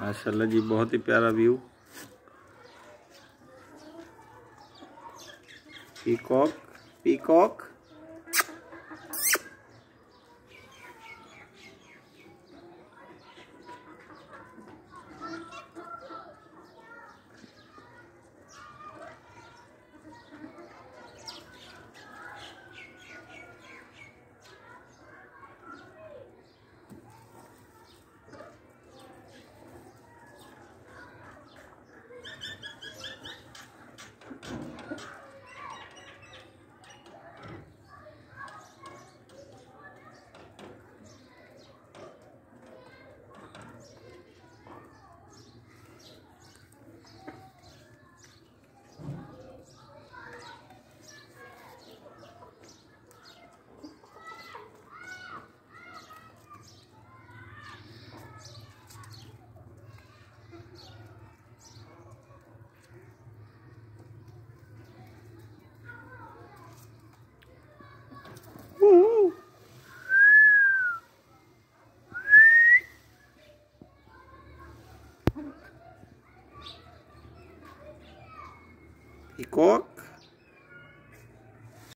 माशाल्लाह जी बहुत ही प्यारा view. Peacock peacock. e coca.